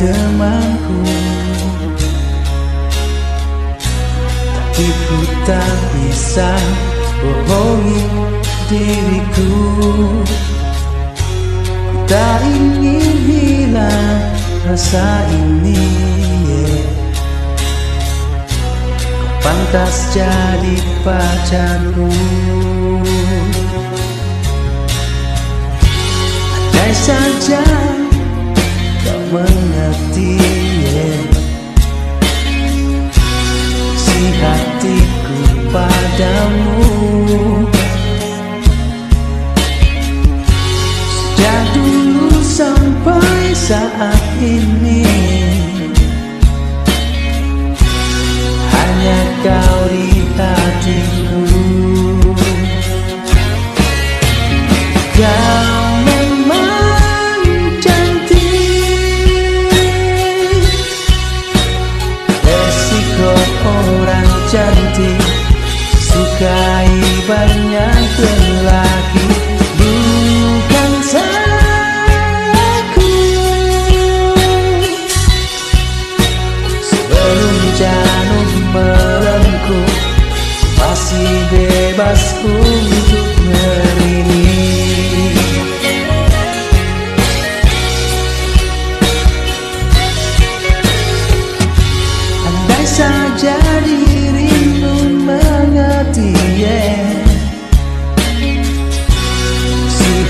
temanku? Tapi ku tak bisa bohongi diriku. Ku tak ingin hilang rasa ini. Kau pantas jadi pacarku. Andai saja kau yeah. Si hatiku padamu Sejak dulu sampai saat ini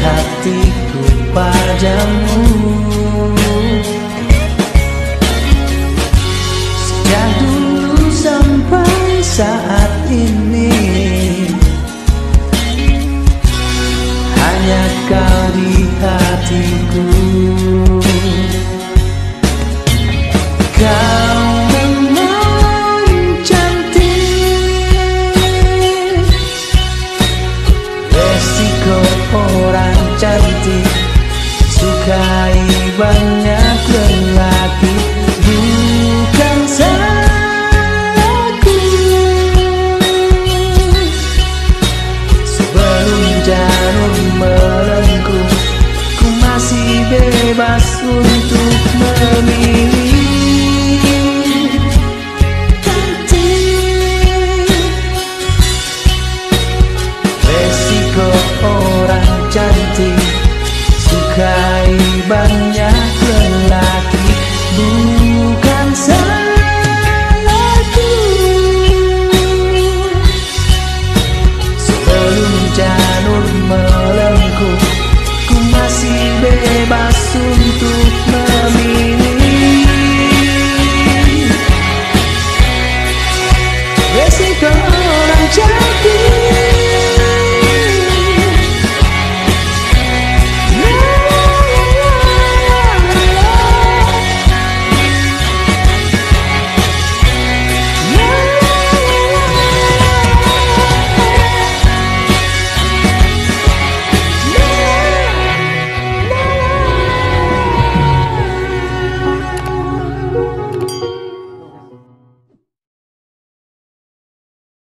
hatiku padamu. Sejak dulu sampai saat ini kau di hatiku. Kau memang cantik. Resiko orang cantik. Sukai banyak Resiko orang cantik Sukai banyak